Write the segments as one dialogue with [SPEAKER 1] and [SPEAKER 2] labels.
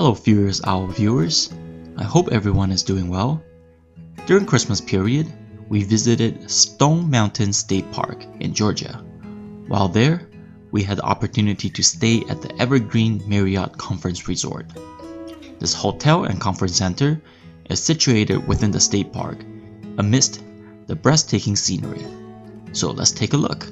[SPEAKER 1] Hello, Furious Owl viewers. I hope everyone is doing well. During Christmas period, we visited Stone Mountain State Park in Georgia. While there, we had the opportunity to stay at the Evergreen Marriott Conference Resort. This hotel and conference center is situated within the state park amidst the breathtaking scenery. So let's take a look.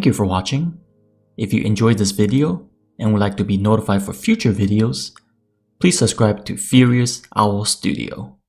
[SPEAKER 1] Thank you for watching. If you enjoyed this video and would like to be notified for future videos, please subscribe to Furious Owl Studio.